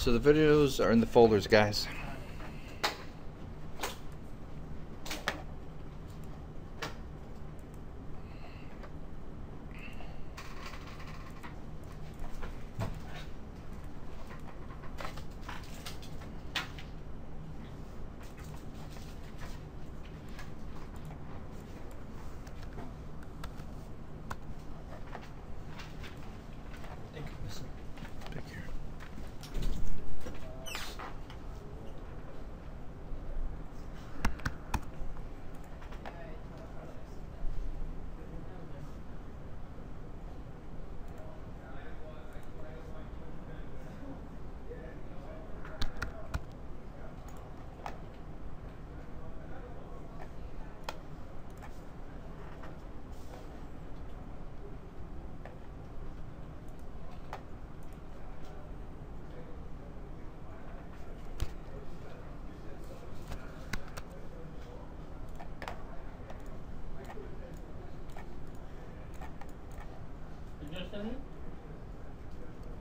So the videos are in the folders, guys.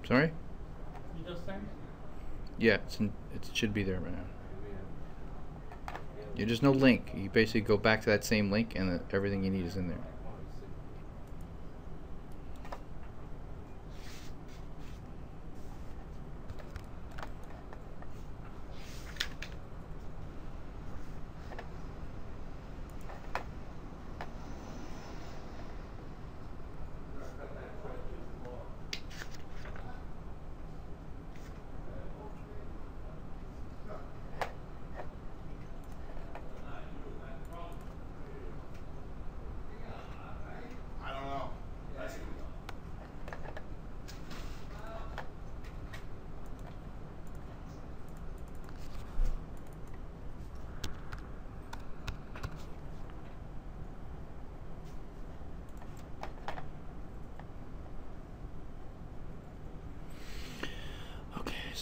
Sorry? You just send? Yeah, it's in, it should be there right now. Yeah, there's no link. You basically go back to that same link, and uh, everything you need is in there.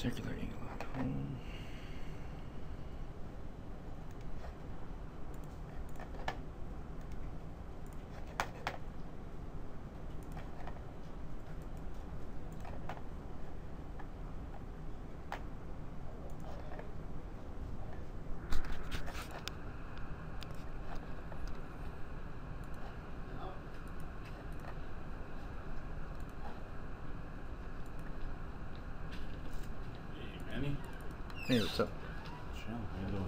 Okay, Hey, Hey, what's up? How you doing?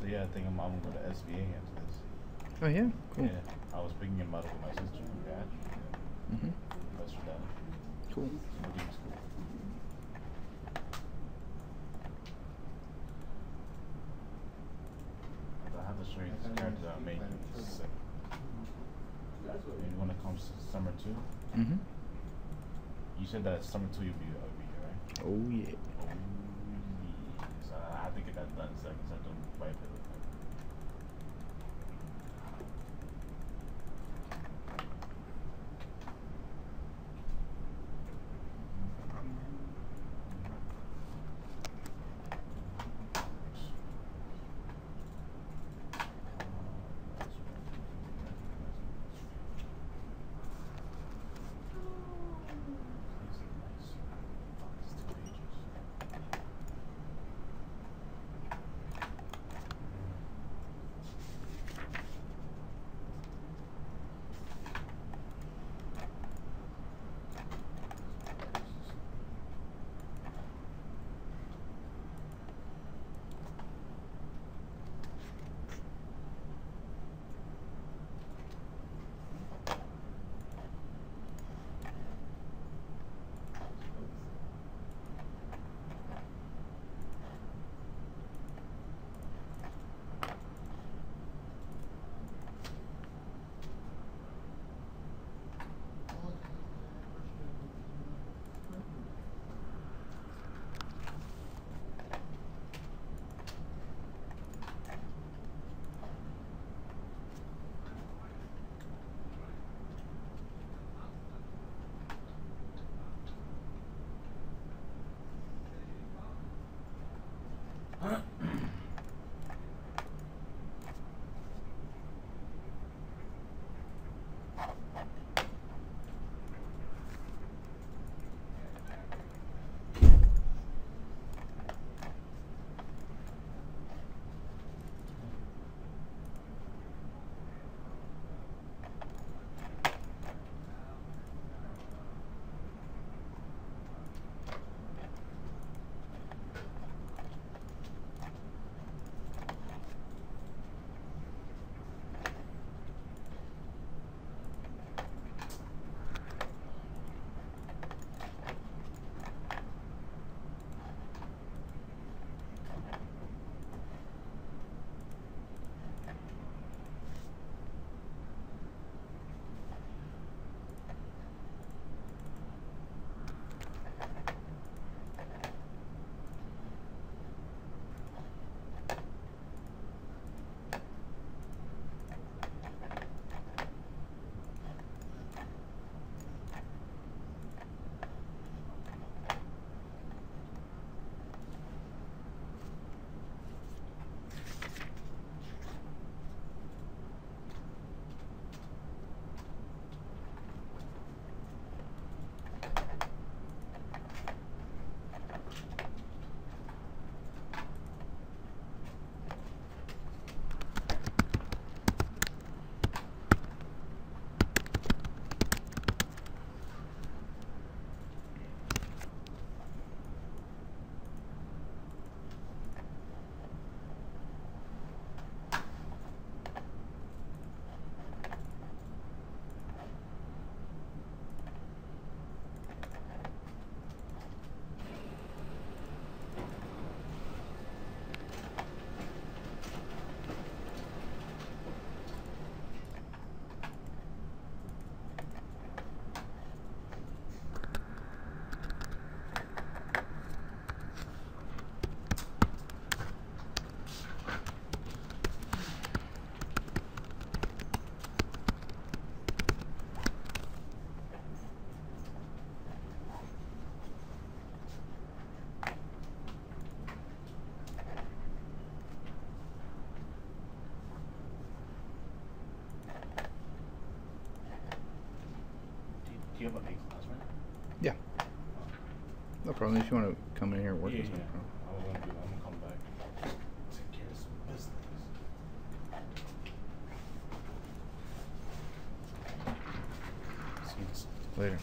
So yeah, I think I'm, I'm gonna go to SVA after this. Oh yeah, cool. Yeah, I was speaking about it with my sister. Mhm. Western Data. Cool. I have to show you this character that I'm making. It's sick. And when it comes to summer two, Mhm. you said that summer two you'll be, be here, right? Oh yeah. Oh, yeah. So I have to get that done so I can start doing white paper. you have a big class, right? Yeah. No problem. If you want to come in here and work, yeah, it's no yeah. problem. I'm gonna do. I'm gonna come back. Take care of some business. See you in a second. Later.